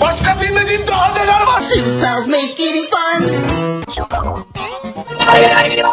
Başka bilmediğim daha neler var? Super pals make eating fun. Hayır hayır.